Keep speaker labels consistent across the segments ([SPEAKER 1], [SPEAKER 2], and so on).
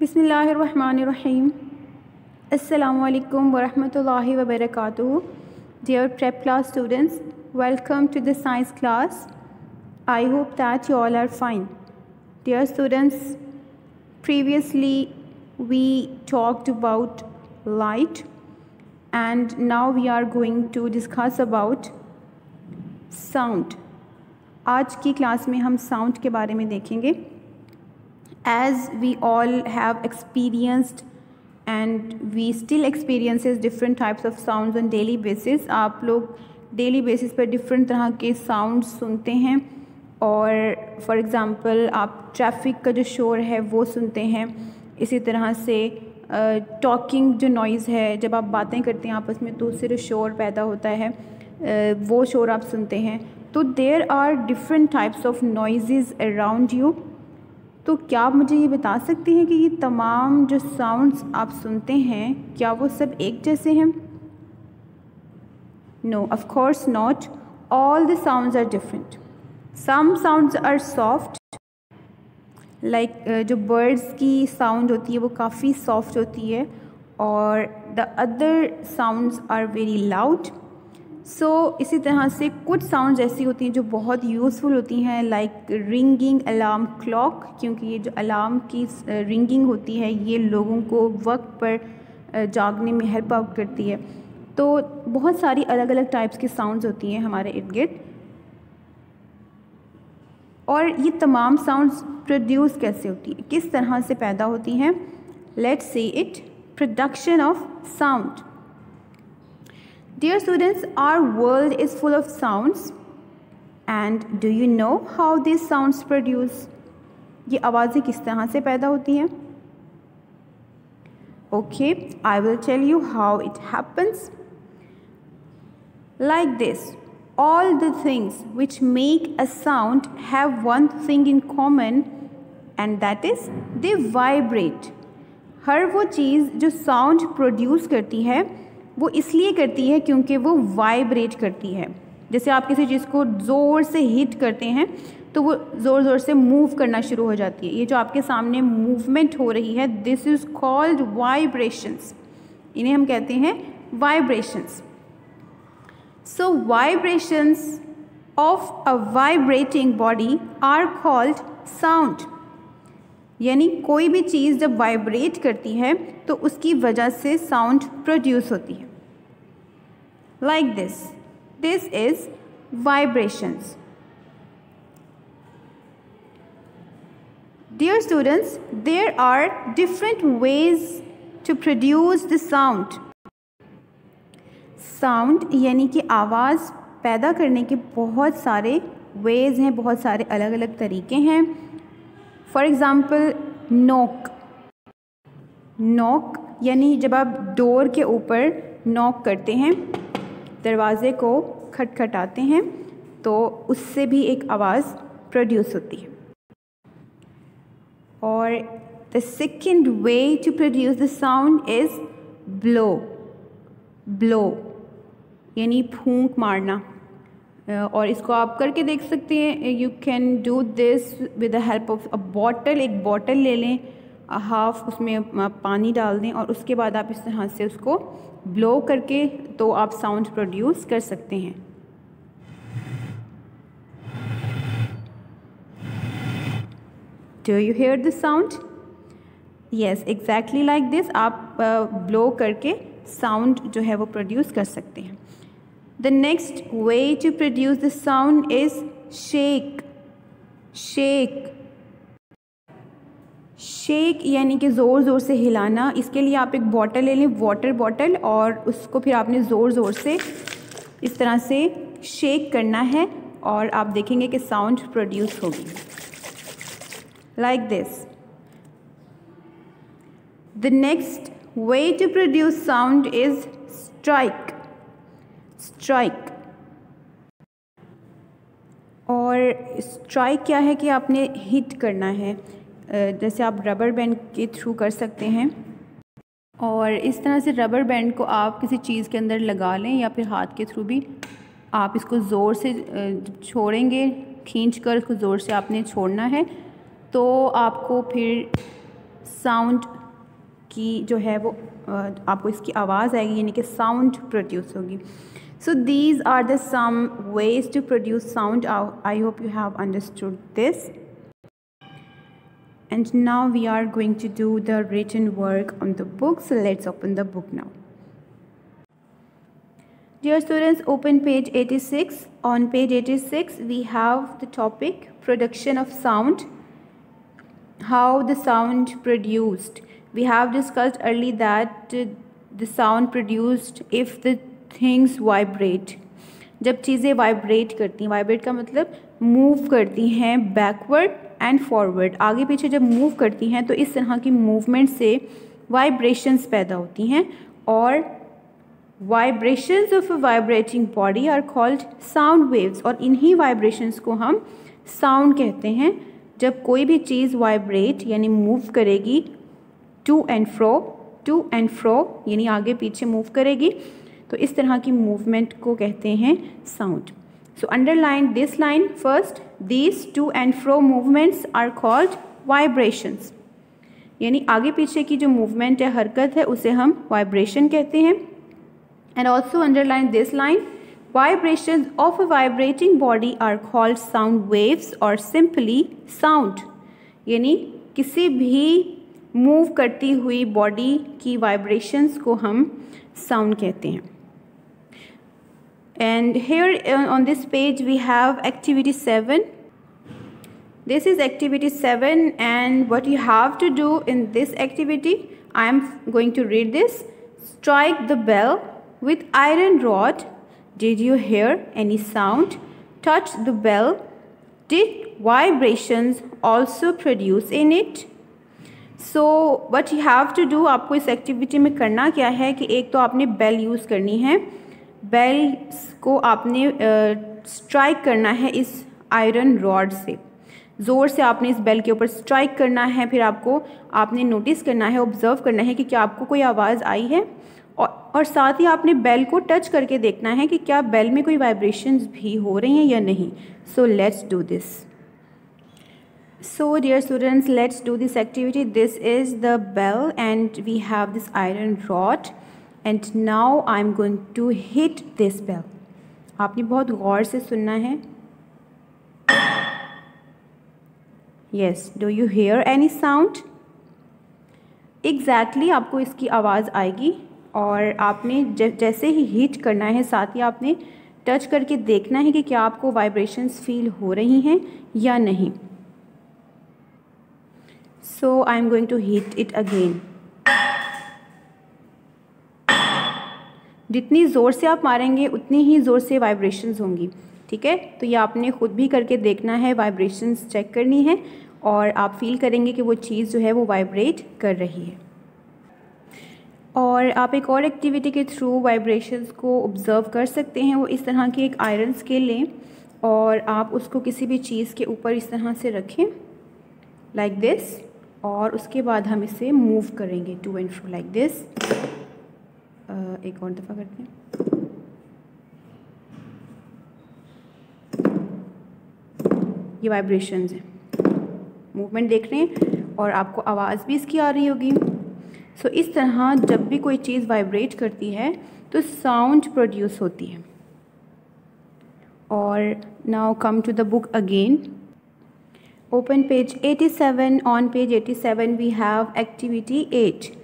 [SPEAKER 1] बिसमीम् अल्लाम वरम work dear prep class students welcome to this science class I hope that you all are fine dear students previously we talked about light and now we are going to discuss about sound आज की class में हम sound के बारे में देखेंगे। As we all have experienced and we still experiences different types of sounds on daily basis. आप लोग डेली बेसिस पर डिफरेंट तरह के साउंड सुनते हैं और फॉर एग्ज़ाम्पल आप ट्रैफ़िक का जो शोर है वो सुनते हैं। इसी तरह से टॉकिंग uh, जो नॉइज़ है जब आप बातें करते हैं आपस में तो उससे जो शोर पैदा होता है। वो शोर आप सुनते हैं। तो there are different types of noise around you तो क्या आप मुझे ये बता सकती हैं कि ये तमाम जो साउंड्स आप सुनते हैं, क्या वो सब एक जैसे हैं? No of course not all the sounds are different some sounds are soft like जो बर्ड्स की साउंड होती है, वो काफ़ी सॉफ्ट होती है, और the other sounds are very loud so so, इसी तरह से कुछ साउंड ऐसी होती हैं जो बहुत यूज़फुल होती हैं लाइक रिंगिंग अलार्म क्लॉक क्योंकि ये जो अलार्म की रिंगिंग होती है ये लोगों को वक्त पर जागने में हेल्प आउट करती है। तो बहुत सारी अलग अलग टाइप्स की साउंड्स होती हैं हमारे इर्द गिर्द। और ये तमाम साउंड्स प्रोड्यूस कैसे होती हैं? किस तरह से पैदा होती हैं? Let's say it production of sound Dear students, our world is full of sounds. And do you know how these sounds produce? ये आवाज़ें किस तरह से पैदा होती हैं Okay, I will tell you how it happens. Like this, all the things which make a sound have one thing in common and that is they vibrate. हर वो चीज़ जो साउंड प्रोड्यूस करती है वो इसलिए करती है क्योंकि वो वाइब्रेट करती है। जैसे आप किसी चीज़ को ज़ोर से हिट करते हैं तो वो ज़ोर ज़ोर से मूव करना शुरू हो जाती है। ये जो आपके सामने मूवमेंट हो रही है दिस इज़ कॉल्ड वाइब्रेशंस इन्हें हम कहते हैं vibrations so vibrations of a vibrating body are called sound यानी कोई भी चीज़ जब वाइब्रेट करती है तो उसकी वजह से साउंड प्रोड्यूस होती है। Like this this is vibrations dear students there are different ways to produce the sound sound यानी कि आवाज़ पैदा करने के बहुत सारे वेज हैं, बहुत सारे अलग अलग तरीके हैं। फॉर एग्ज़ाम्पल नोक नोक यानी जब आप डोर के ऊपर नोक करते हैं दरवाज़े को खटखटाते हैं तो उससे भी एक आवाज़ प्रोड्यूस होती है। और the second way to produce the sound is blow blow यानी फूंक मारना। और इसको आप करके देख सकते हैं you can do this with the help of a bottle एक बॉटल ले लें हाफ़ उसमें पानी डाल दें, और उसके बाद आप इस तरह से उसको ब्लो करके तो आप साउंड प्रोड्यूस कर सकते हैं। Do you hear this sound yes exactly like this आप ब्लो uh, करके साउंड जो है वो प्रोड्यूस कर सकते हैं। The next way to produce the sound is shake shake shake यानी कि ज़ोर ज़ोर से हिलाना, इसके लिए आप एक बॉटल ले लें, वाटर बॉटल, और उसको फिर आपने ज़ोर ज़ोर से इस तरह से शेक करना है, और आप देखेंगे कि साउंड प्रोड्यूस होगी। Like this the next way to produce sound is strike strike और स्ट्राइक क्या है कि आपने हिट करना है। जैसे आप रबर बैंड के थ्रू कर सकते हैं। और इस तरह से रबर बैंड को आप किसी चीज़ के अंदर लगा लें या फिर हाथ के थ्रू भी। आप इसको ज़ोर से छोड़ेंगे, खींच कर उसको ज़ोर से आपने छोड़ना है तो आपको फिर साउंड की जो है वो आपको इसकी आवाज़ आएगी, यानी कि साउंड प्रोड्यूस होगी। So these are the some ways to produce sound I hope you have understood this and now we are going to do the written work on the book so let's open the book now dear students open page 86 on page 86 we have the topic production of sound how the sound produced we have discussed early that uh, the sound produced if the things vibrate जब चीज़ें vibrate करती हैं vibrate का मतलब move करती हैं backward and forward आगे पीछे जब मूव करती हैं तो इस तरह की मूवमेंट से वाइब्रेशंस पैदा होती हैं और vibrations of a vibrating body are called sound waves और इन्हीं वाइब्रेशंस को हम साउंड कहते हैं। जब कोई भी चीज़ वाइब्रेट यानी मूव करेगी to and fro to and fro यानी आगे पीछे मूव करेगी तो इस तरह की मूवमेंट को कहते हैं sound so underline this line first these to and fro movements are called vibrations यानी आगे पीछे की जो मूवमेंट है हरकत है, उसे हम वाइब्रेशन कहते हैं। And also underline this line vibration of a vibrating body are called sound waves और सिंपली साउंड यानी किसी भी मूव करती हुई बॉडी की वाइब्रेशंस को हम साउंड कहते हैं। and here on this page we have activity seven this is activity 7 and what you have to do in this activity I am going to read this strike the bell with iron rod did you hear any sound touch the bell did vibrations also produce in it so what you have to do आपको इस activity में करना क्या है कि एक तो आपने बेल यूज़ करनी है बेल को आपने स्ट्राइक करना है इस आयरन रॉड से। ज़ोर से आपने इस बेल के ऊपर स्ट्राइक करना है, फिर आपको, आपने नोटिस करना है ऑब्ज़र्व करना है कि क्या आपको कोई आवाज़ आई है। और और साथ ही आपने बेल को टच करके देखना है कि क्या बेल में कोई वाइब्रेशंस भी हो रही हैं या नहीं। So let's do this so, dear students, let's do this activity. This is the bell and we have this iron rod. And I am going to hit this bell. आपने बहुत गौर से सुनना है? Yes. Do you hear any sound exactly आपको इसकी आवाज़ आएगी और आपने जैसे ही हिट करना है, साथ ही आपने टच करके देखना है कि क्या आपको वाइब्रेशंस फील हो रही हैं या नहीं। So I am going to hit it again. जितनी ज़ोर से आप मारेंगे, उतनी ही ज़ोर से वाइब्रेशंस होंगी। ठीक है? तो ये आपने ख़ुद भी करके देखना है वाइब्रेशंस चेक करनी है और आप फील करेंगे कि वो चीज़ जो है वो वाइब्रेट कर रही है। और आप एक और एक्टिविटी के थ्रू वाइब्रेशंस को ऑब्ज़र्व कर सकते हैं। वो इस तरह की एक आयरन स्केल लें और आप उसको किसी भी चीज़ के ऊपर इस तरह से रखें लाइक like दिस और उसके बाद हम इसे मूव करेंगे to and fro like this एक और दफ़ा करते हैं ये वाइब्रेशंस हैं मूवमेंट देख रहे हैं और आपको आवाज़ भी इसकी आ रही होगी सो so, इस तरह जब भी कोई चीज़ वाइब्रेट करती है तो साउंड प्रोड्यूस होती है और now come to the book again Open page 87. On page 87 we have activity 8.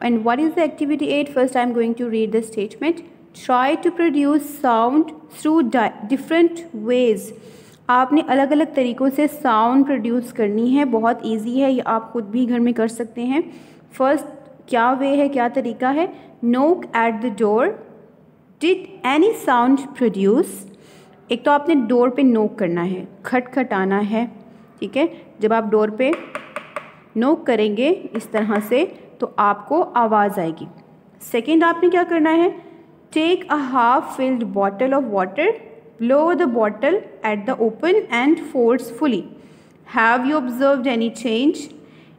[SPEAKER 1] And what is the activity 8? First I am going to read the statement. Try to produce sound through different ways. आपने अलग अलग तरीक़ों से sound produce करनी है। बहुत easy है। ये आप खुद भी घर में कर सकते हैं। फ़र्स्ट क्या वे है? क्या तरीका है? Knock at the door did any sound produce एक तो आपने डोर पे नोक करना है। खट खट आना है। ठीक है? जब आप डोर पे नोक करेंगे, इस तरह से तो आपको आवाज़ आएगी। सेकेंड आपने क्या करना है? Take a half filled bottle of water blow the bottle at the open end forcefully have you observe any change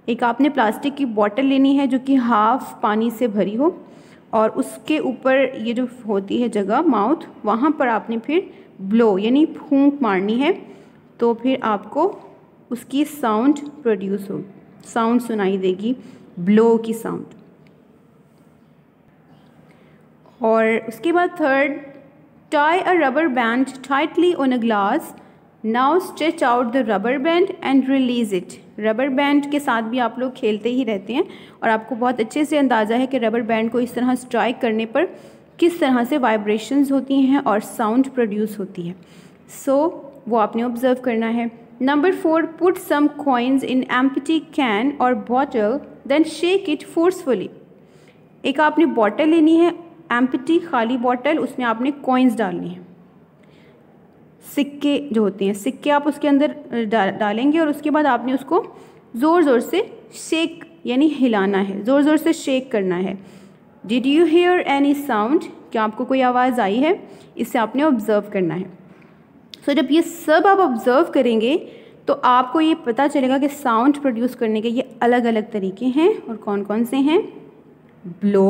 [SPEAKER 1] एक आपने प्लास्टिक की बॉटल लेनी है जो कि हाफ़ पानी से भरी हो और उसके ऊपर ये जो होती है जगह माउथ वहाँ पर आपने फिर ब्लो यानी फूंक मारनी है तो फिर आपको उसकी साउंड प्रोड्यूस हो। साउंड सुनाई देगी। ब्लो की साउंड और उसके बाद third tie a rubber band tightly on a glass now stretch out the rubber band and release it rubber band के साथ भी आप लोग खेलते ही रहते हैं और आपको बहुत अच्छे से अंदाज़ा है कि रबर बैंड को इस तरह स्ट्राइक करने पर किस तरह से वाइब्रेशंस होती हैं और साउंड प्रोड्यूस होती है। सो so, वो आपने ऑब्ज़र्व करना है। Number four put some coins in empty can और bottle then shake it forcefully एक आपने बॉटल लेनी है एम्पटी खाली बॉटल उसमें आपने कॉइन्स डालनी है। सिक्के जो होते हैं सिक्के आप उसके अंदर डालेंगे और उसके बाद आपने उसको ज़ोर ज़ोर से शेक यानी हिलाना है ज़ोर ज़ोर से शेक करना है। Did you hear any sound क्या आपको कोई आवाज़ आई है? इसे आपने ऑब्ज़र्व करना है। सो so, जब ये सब आप ऑब्ज़र्व करेंगे तो आपको ये पता चलेगा कि साउंड प्रोड्यूस करने के ये अलग अलग तरीके हैं और कौन कौन से हैं। Blow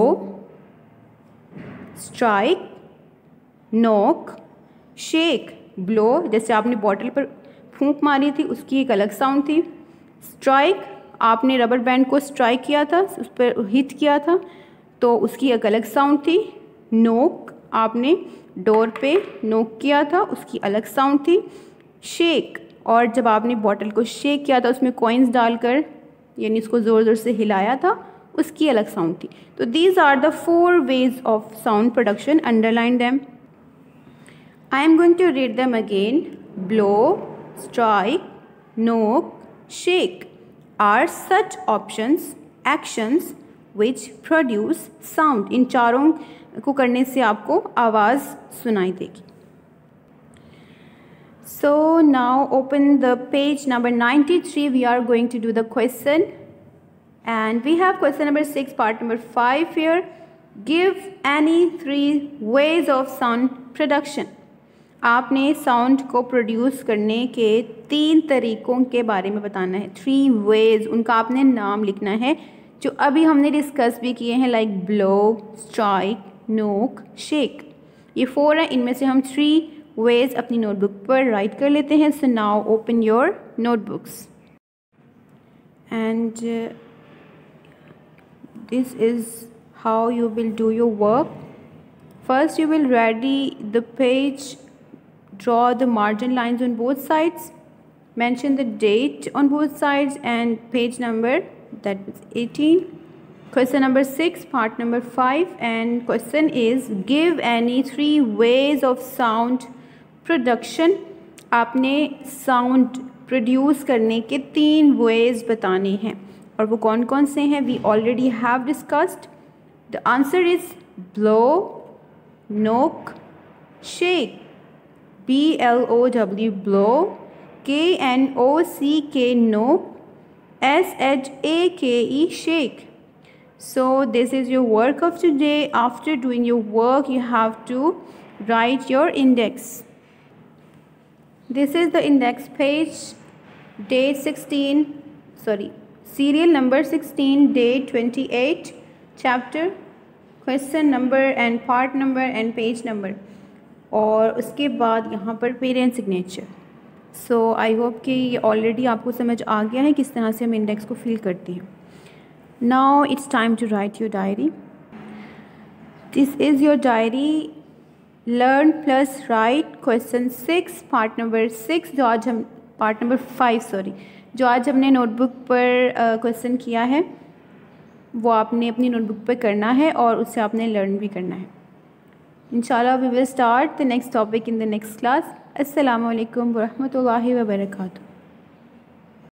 [SPEAKER 1] strike knock shake blow जैसे आपने बॉटल पर फूंक मारी थी, उसकी एक अलग साउंड थी। स्ट्राइक आपने रबर बैंड को स्ट्राइक किया था, उस पर हिट किया था तो उसकी एक अलग साउंड थी। नोक आपने डोर पे नोक किया था, उसकी अलग साउंड थी। शेक और जब आपने बॉटल को शेक किया था, उसमें कॉइन्स डालकर, यानी उसको ज़ोर ज़ोर से हिलाया था, उसकी अलग साउंड थी। तो these are the four ways of sound production underline them I am going to read them again blow strike knock shake are such options actions which produce sound इन चारों को करने से आपको आवाज़ सुनाई देगी। So now open the page number 93. We are going to do the question. And we have question number 6, part number 5 here. Give any three ways of sound production. आपने sound को प्रोड्यूस करने के तीन तरीक़ों के बारे में बताना है थ्री वेज उनका आपने नाम लिखना है जो अभी हमने डिस्कस भी किए हैं like blow strike knock shake ये फोर हैं इनमें से हम थ्री वेज अपनी नोटबुक पर राइट कर लेते हैं so now open your notebooks and this is how you will do your work first you will ready the page draw the margin lines on both sides mention the date on both sides and page number that is 18 question number 6 part number 5 and question is give any three ways of sound production आपने sound produce करने के तीन veg बताने हैं। और वो कौन कौन से हैं? We already have discussed the answer is blow knock shake B L O W blow K N O C K knock S H A K E shake so this is your work of today after doing your work you have to write your index this is the index page date sixteen sorry serial number sixteen date twenty eight chapter question number and part number and page number और उसके बाद यहाँ पर parent signature so I hope कि ये already आपको समझ आ गया है किस तरह से हम इंडेक्स को फिल करते हैं. Now it's time to write your diary this is your diary learn plus write question six part number six जो आज हम पार्ट नंबर फाइव सॉरी जो आज हमने नोटबुक पर क्वेश्चन uh, किया है वो आपने अपनी नोटबुक पर करना है और उससे आपने लर्न भी करना है इनशाला we will start the next topic in the next class wa rahmatullahi wa barakatuh.